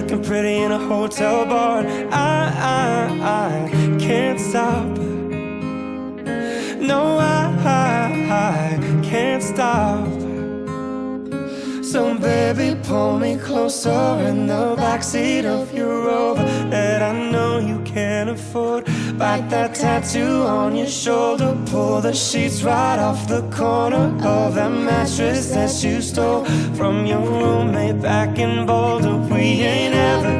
looking pretty in a hotel bar. I, I, I can't stop. No, I, I, can't stop. So baby, pull me closer in the backseat of your Rover that I know you can't afford. Bite that tattoo on your shoulder, pull the sheets right off the corner of that mattress that you stole from your roommate back in Boulder. We ain't ever